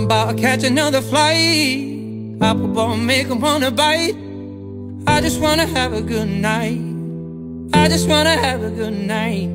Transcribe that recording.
I'm about to catch another flight. Apple bomb make 'em wanna bite. I just wanna have a good night. I just wanna have a good night.